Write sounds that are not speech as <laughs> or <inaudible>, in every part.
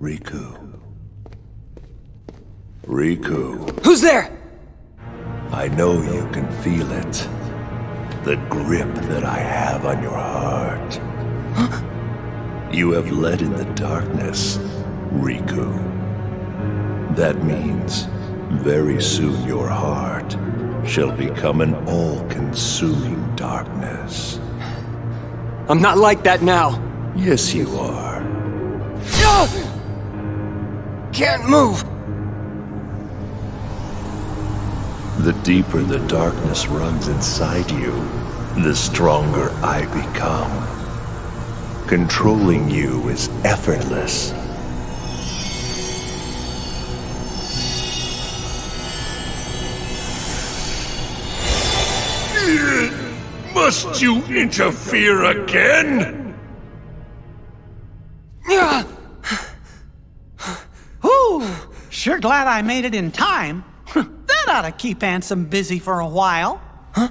Riku. Riku. Who's there? I know you can feel it. The grip that I have on your heart. You have led in the darkness, Riku. That means very soon your heart shall become an all-consuming darkness. I'm not like that now. Yes, you are. Can't move. The deeper the darkness runs inside you, the stronger I become. Controlling you is effortless. Must you interfere again? Glad I made it in time. that ought to keep Ansem busy for a while. Huh?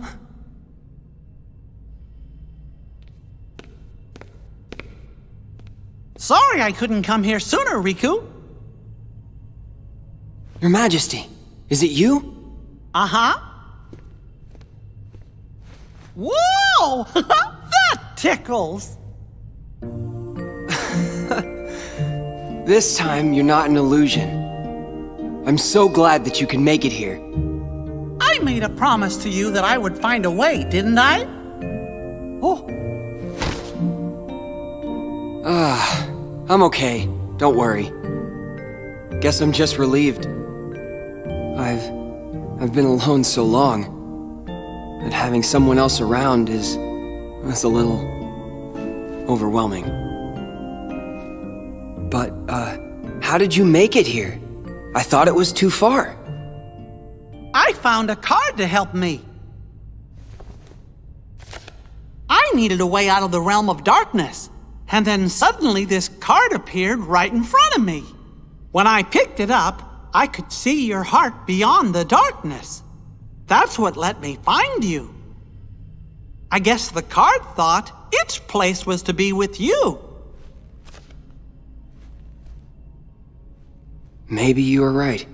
Sorry I couldn't come here sooner, Riku. Your Majesty, is it you? Uh-huh. Whoa! <laughs> that tickles! <laughs> This time, you're not an illusion. I'm so glad that you can make it here. I made a promise to you that I would find a way, didn't I? Oh, Ah, I'm okay. Don't worry. Guess I'm just relieved. I've... I've been alone so long. And having someone else around is... is a little... overwhelming. But, uh, how did you make it here? I thought it was too far. I found a card to help me. I needed a way out of the realm of darkness. And then suddenly this card appeared right in front of me. When I picked it up, I could see your heart beyond the darkness. That's what let me find you. I guess the card thought its place was to be with you. Maybe you are right.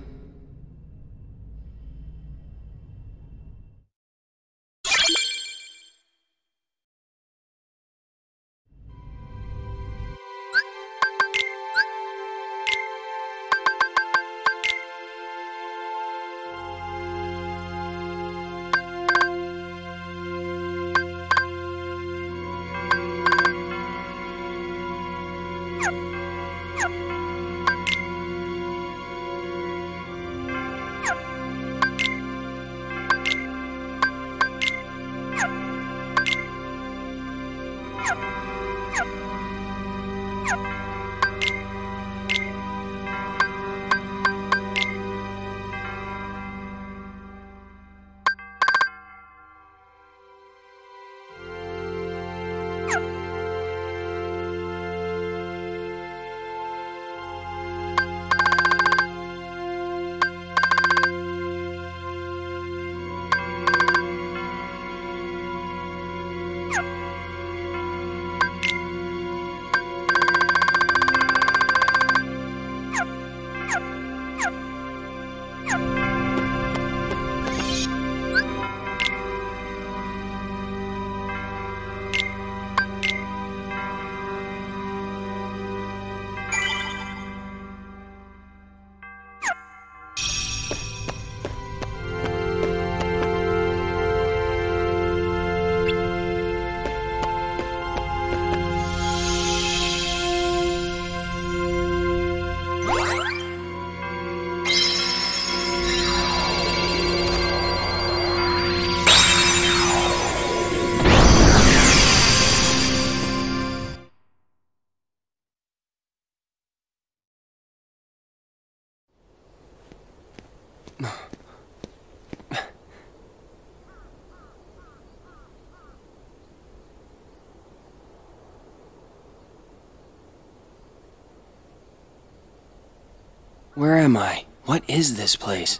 Where am I? What is this place?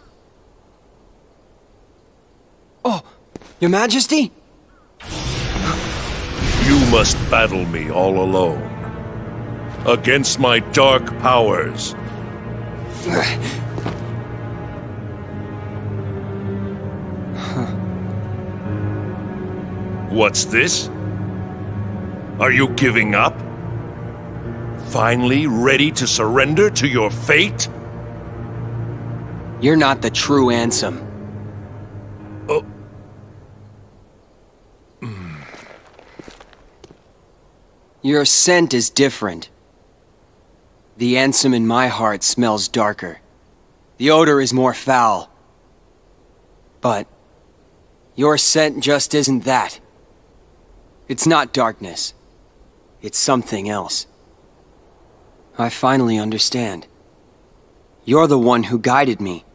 Oh, Your Majesty? You must battle me all alone. against my dark powers. <sighs> What's this? Are you giving up? Finally ready to surrender to your fate? You're not the true Ansem. Oh. Hmm. Your scent is different. The Ansem in my heart smells darker. The odor is more foul. But your scent just isn't that. It's not darkness. It's something else. I finally understand. You're the one who guided me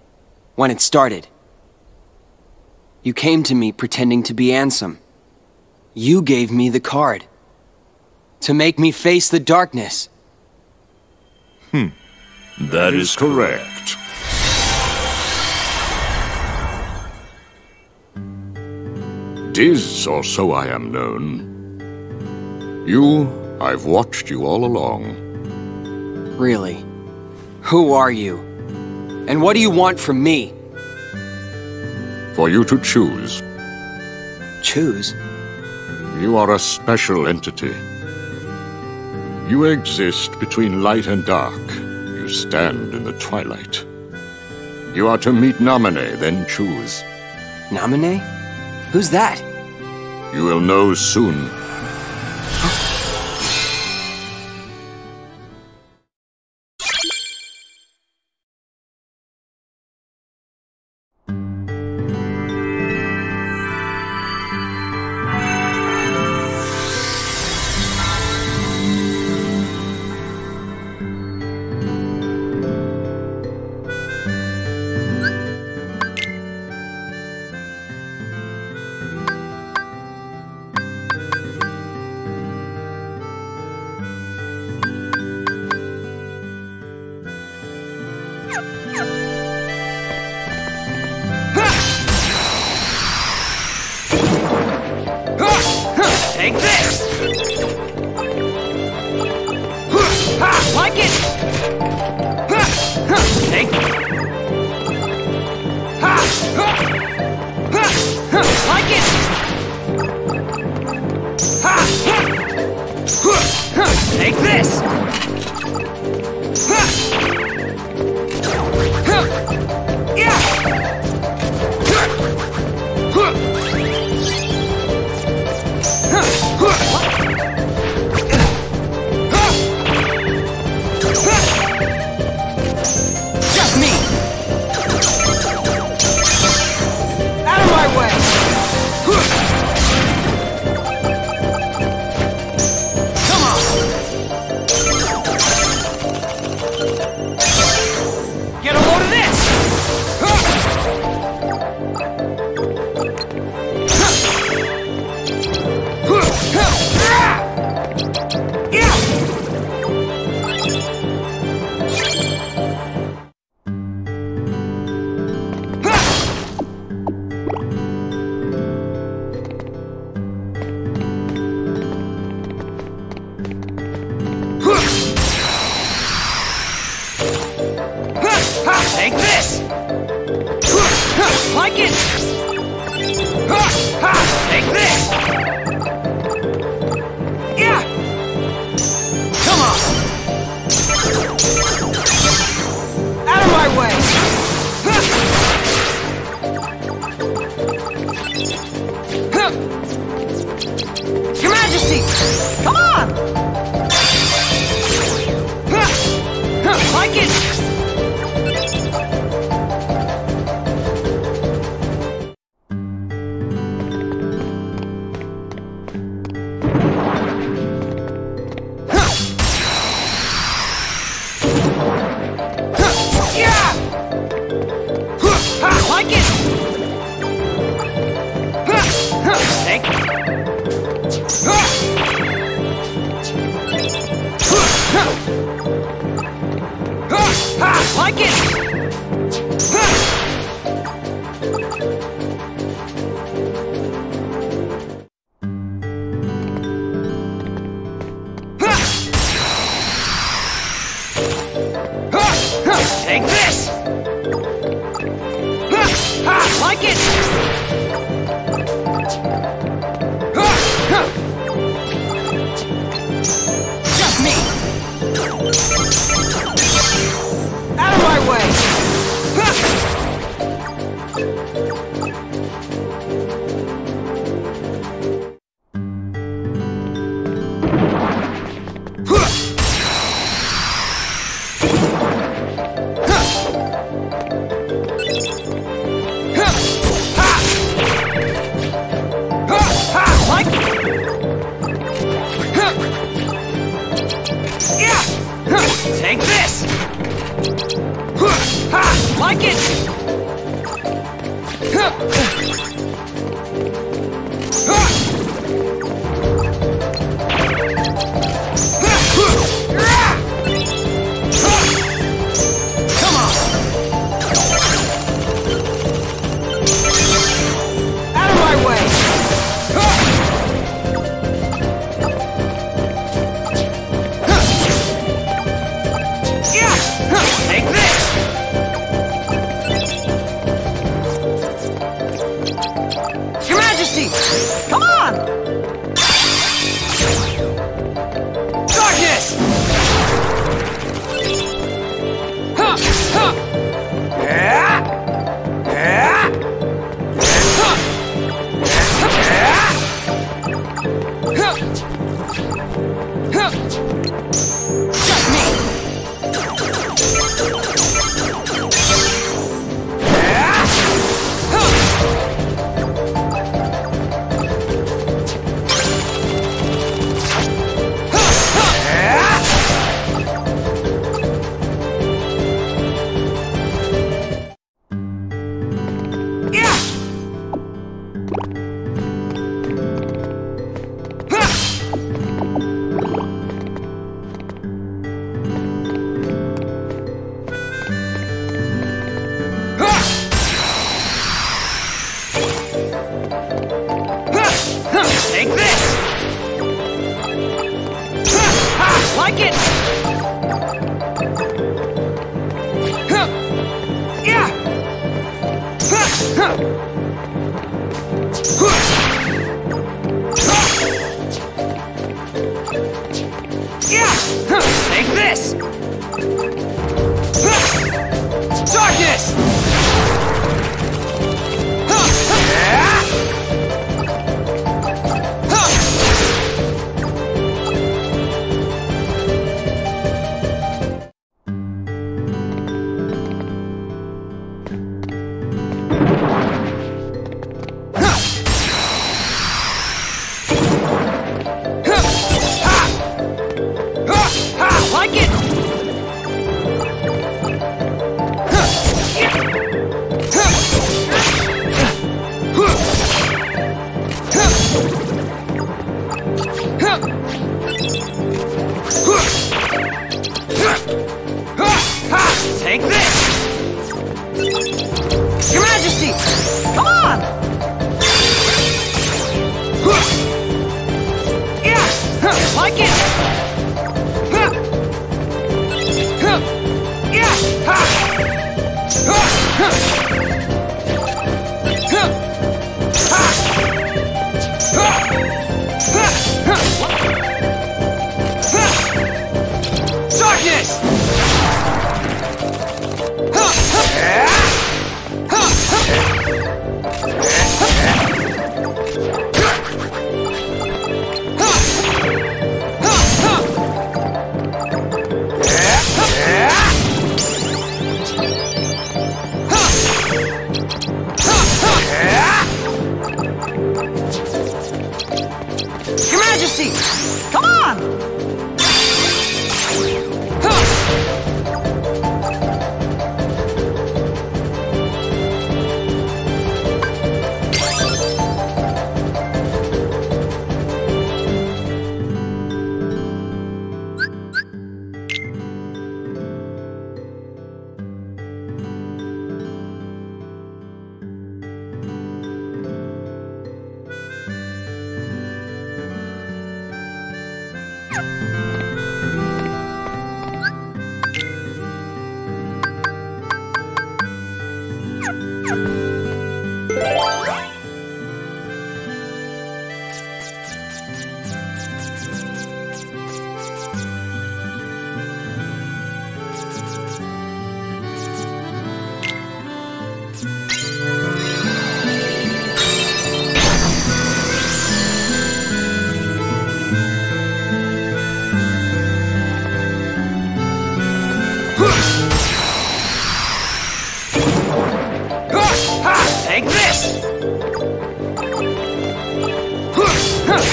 when it started. You came to me pretending to be Ansem. You gave me the card. To make me face the darkness. Hmm. That is correct. Diz, or so I am known. You, I've watched you all along. Really? Who are you? And what do you want from me? For you to choose. Choose? You are a special entity. You exist between light and dark. You stand in the twilight. You are to meet Naminé, then choose. Naminé? Who's that? You will know soon.《えっ?》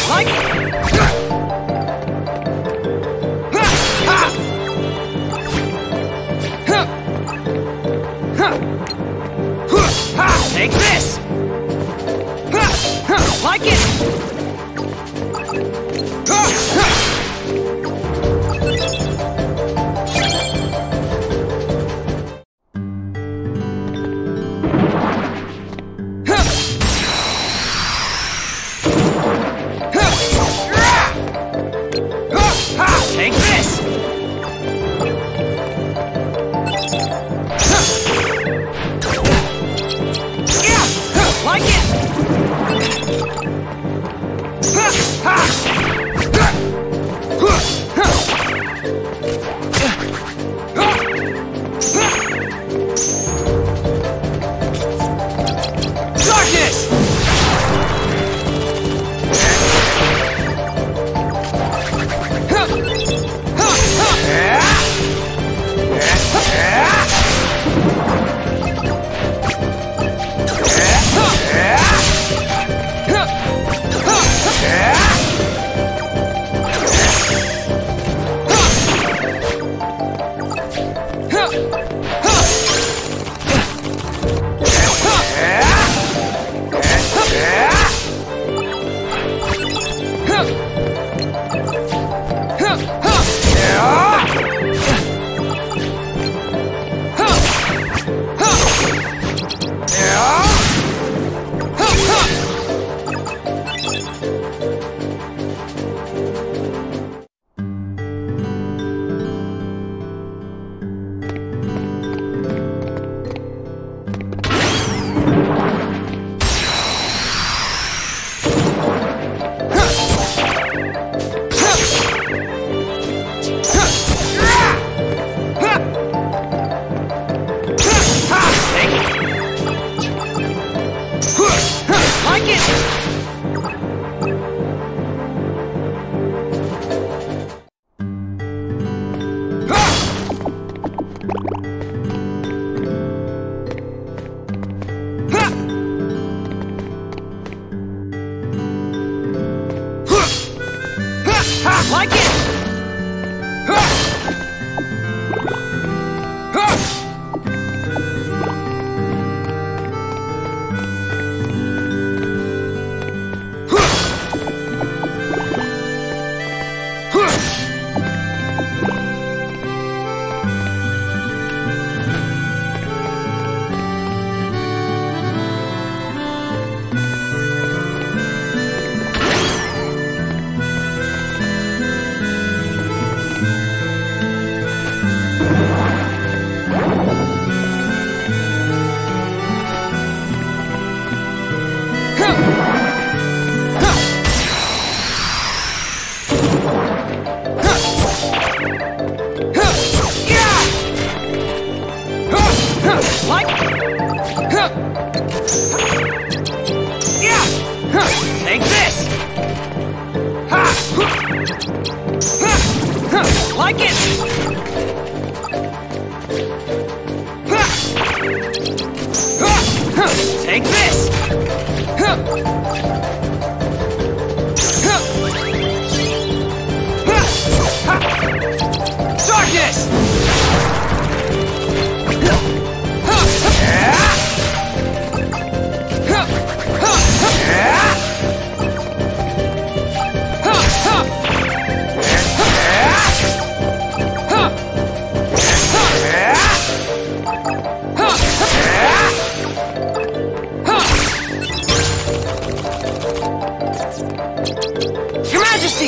Like...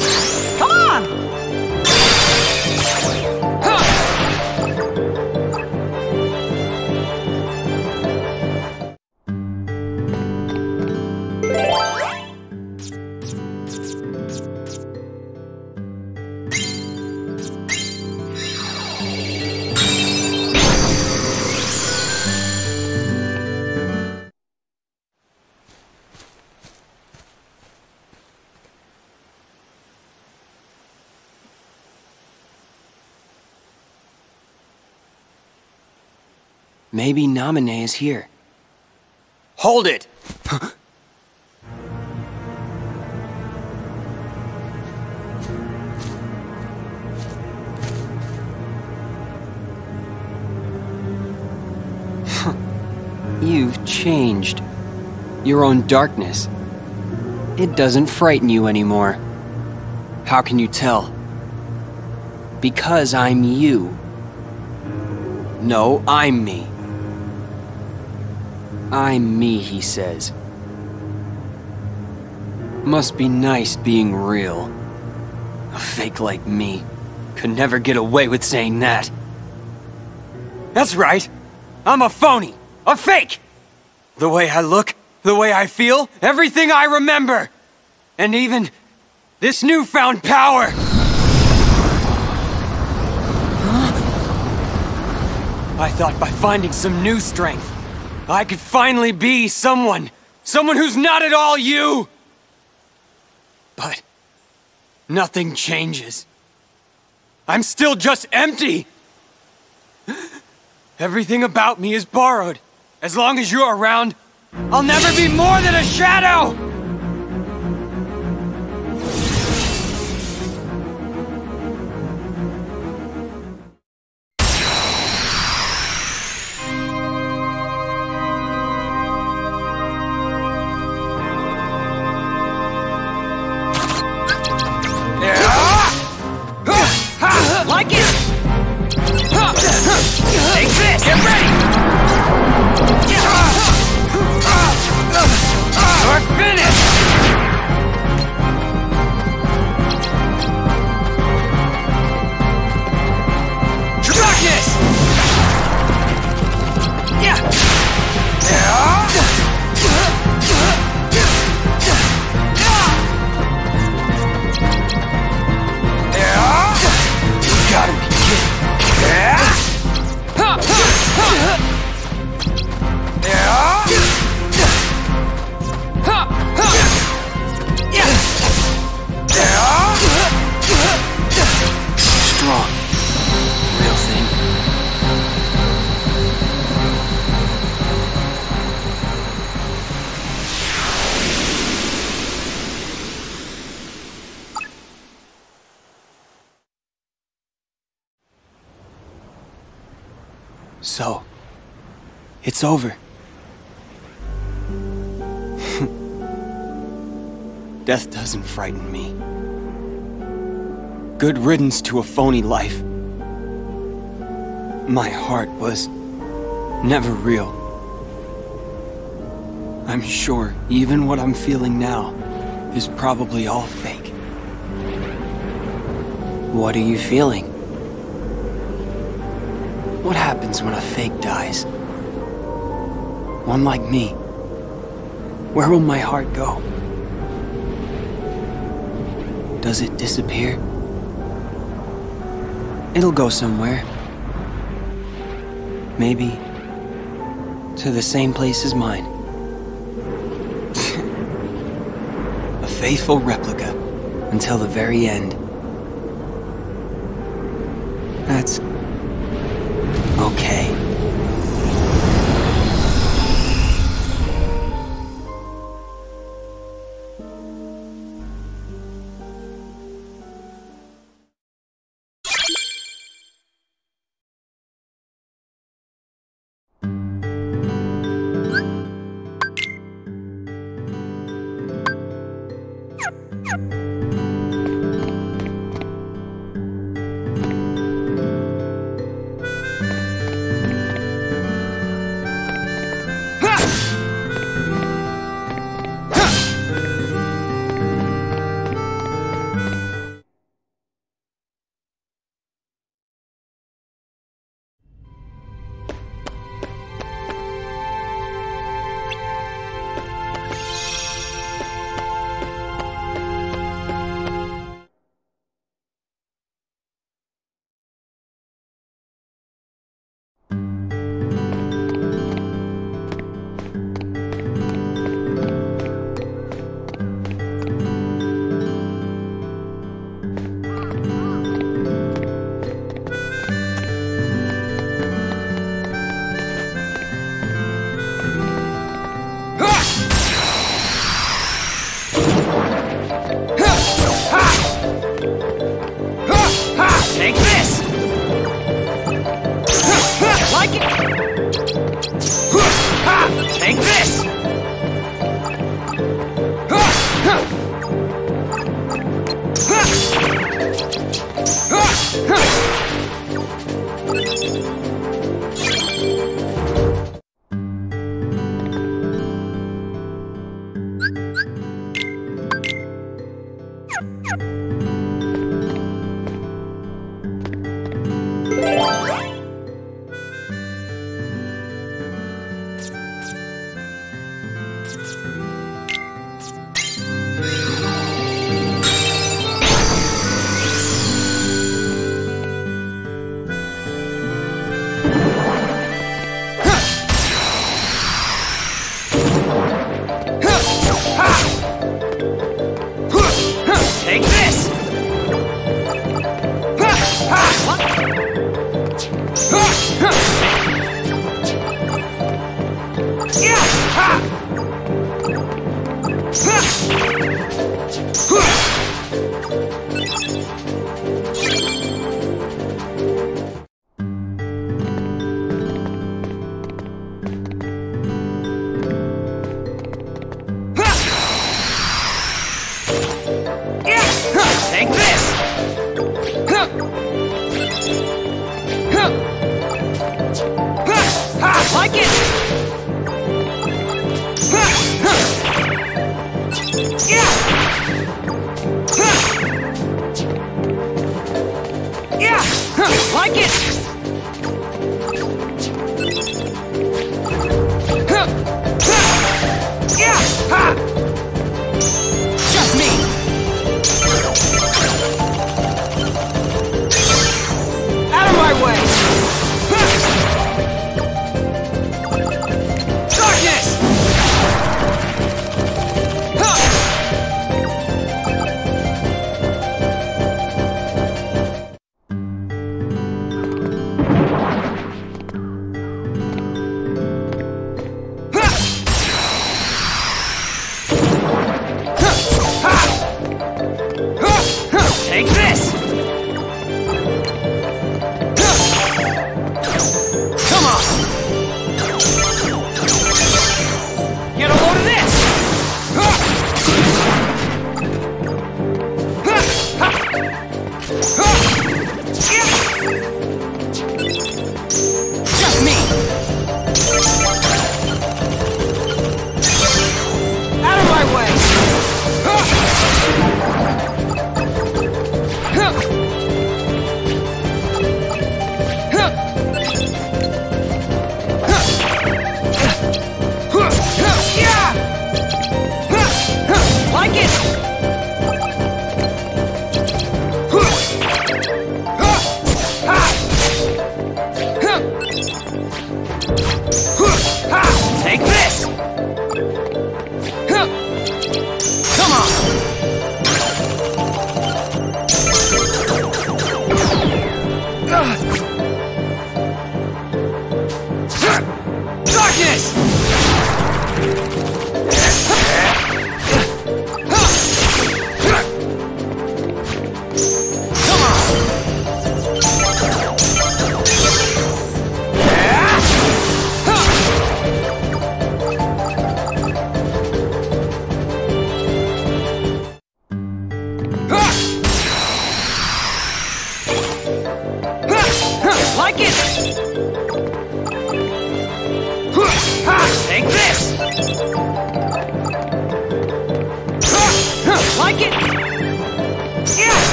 sleep. Maybe Naminé is here. Hold it! <laughs> You've changed. Your own darkness. It doesn't frighten you anymore. How can you tell? Because I'm you. No, I'm me. I'm me, he says. Must be nice being real. A fake like me could never get away with saying that. That's right. I'm a phony. A fake. The way I look, the way I feel, everything I remember. And even this newfound power. I thought by finding some new strength, I could finally be someone. Someone who's not at all you! But nothing changes. I'm still just empty! Everything about me is borrowed. As long as you're around, I'll never be more than a shadow! It's over. <laughs> Death doesn't frighten me. Good riddance to a phony life. My heart was never real. I'm sure even what I'm feeling now is probably all fake. What are you feeling? What happens when a fake dies? One like me. Where will my heart go? Does it disappear? It'll go somewhere. Maybe to the same place as mine. <laughs> a faithful replica until the very end. That's okay.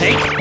Take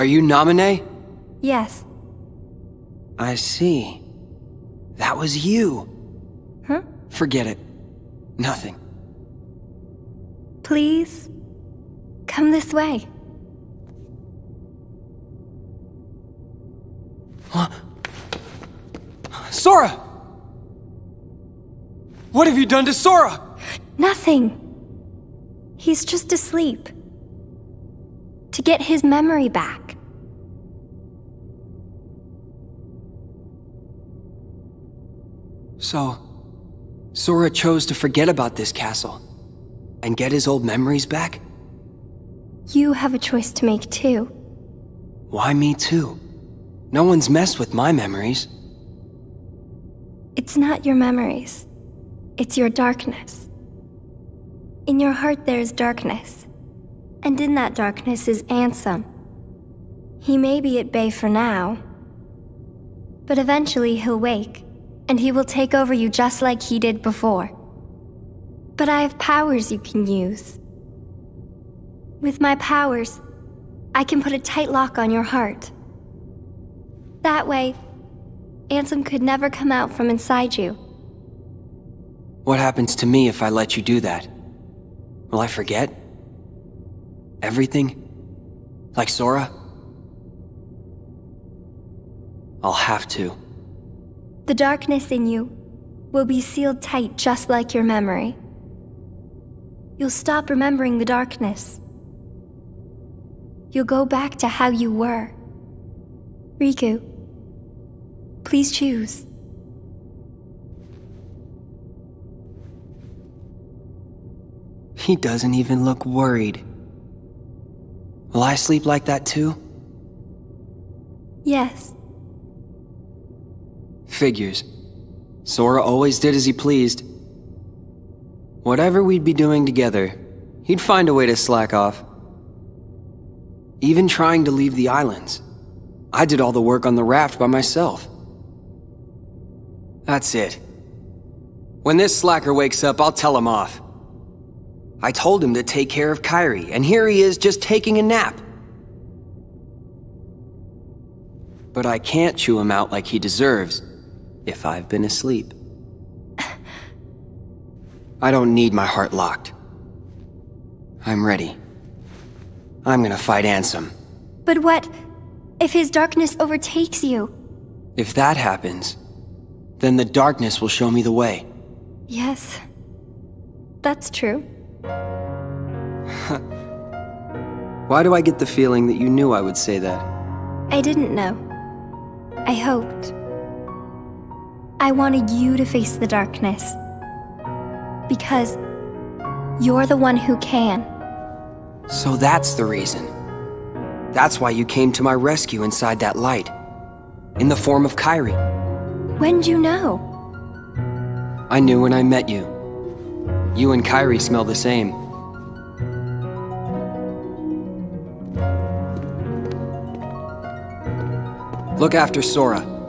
Are you Naminé? Yes. I see. That was you. Huh? Forget it. Nothing. Please, come this way. Sora! What have you done to Sora? Nothing. He's just asleep. To get his memory back. So, Sora chose to forget about this castle and get his old memories back? You have a choice to make too. Why me too? No one's messed with my memories. It's not your memories, it's your darkness. In your heart, there is darkness, and in that darkness is Ansem. He may be at bay for now, but eventually he'll wake, and he will take over you just like he did before. But I have powers you can use. With my powers, I can put a tight lock on your heart. That way, Ansem could never come out from inside you. What happens to me if I let you do that? Will I forget? Everything? Like Sora? I'll have to. The darkness in you will be sealed tight just like your memory. You'll stop remembering the darkness. You'll go back to how you were. Riku, please choose. He doesn't even look worried. Will I sleep like that too? Yes, Figures. Sora always did as he pleased. Whatever we'd be doing together, he'd find a way to slack off. Even trying to leave the islands. I did all the work on the raft by myself. That's it. When this slacker wakes up, I'll tell him off. I told him to take care of Kairi, and here he is just taking a nap. But I can't chew him out like he deserves if I've been asleep. I don't need my heart locked. I'm ready. I'm gonna fight Ansem. but what if his darkness overtakes you? If that happens, then the darkness will show me the way. Yes, that's true. <laughs> Why do I get the feeling that you knew I would say that? I didn't know. I hoped. I wanted you to face the darkness. Because you're the one who can. So that's the reason. That's why you came to my rescue inside that light. In the form of Kairi. When'd you know? I knew when I met you. You and Kairi smell the same. Look after Sora.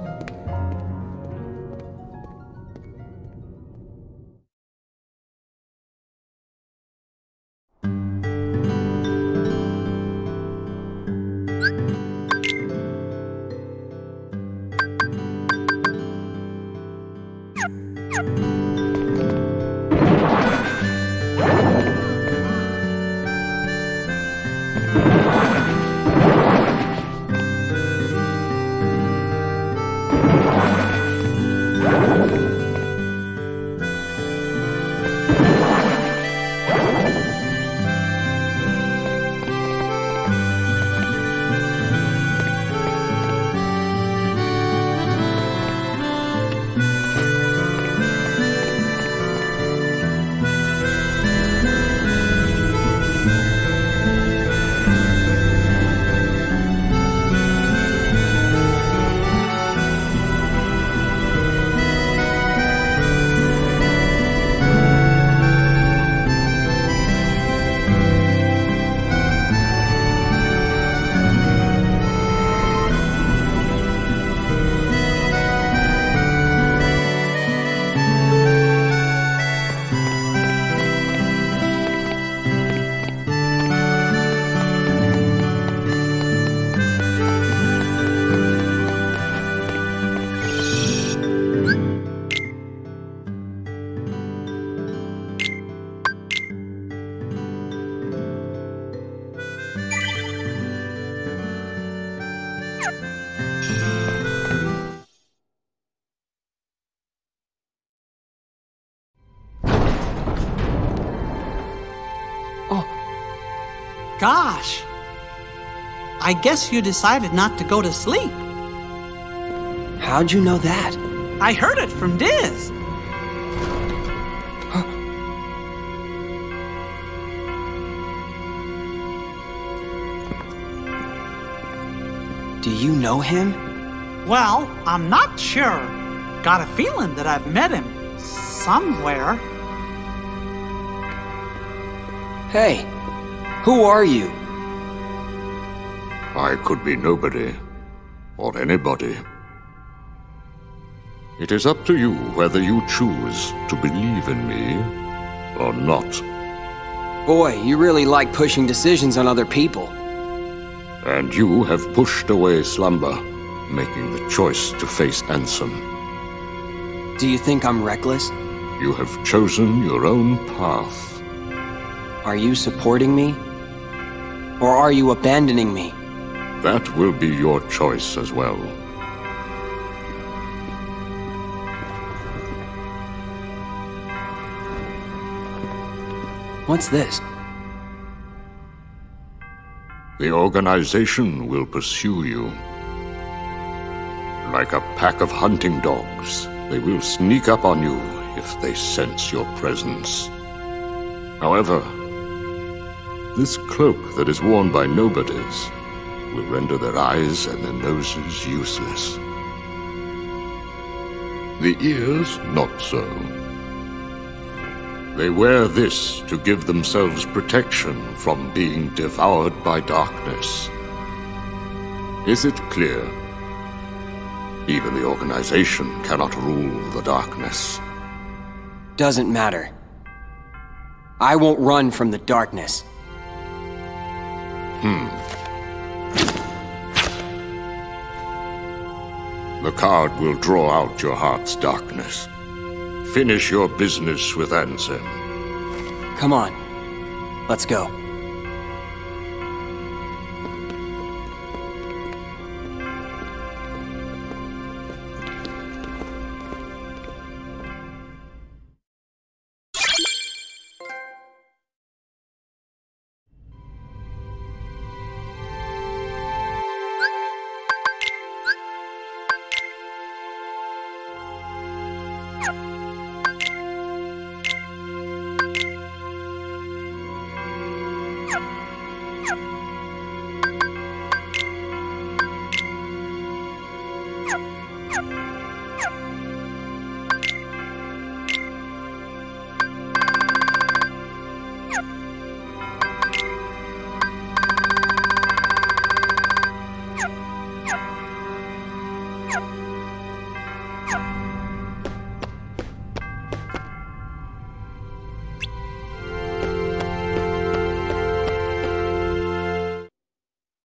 I guess you decided not to go to sleep. How'd you know that? I heard it from Diz. Do you know him? Well, I'm not sure. Got a feeling that I've met him somewhere. Hey, who are you? I could be nobody, or anybody. It is up to you whether you choose to believe in me or not. Boy, you really like pushing decisions on other people. And you have pushed away slumber, making the choice to face Ansem. Do you think I'm reckless? You have chosen your own path. Are you supporting me? Or are you abandoning me? That will be your choice as well. What's this? The organization will pursue you. Like a pack of hunting dogs, they will sneak up on you if they sense your presence. However, this cloak that is worn by nobodies will render their eyes and their noses useless. The ears, not so. They wear this to give themselves protection from being devoured by darkness. Is it clear? Even the organization cannot rule the darkness. Doesn't matter. I won't run from the darkness. Hmm. The card will draw out your heart's darkness. Finish your business with Ansem. Come on. Let's go.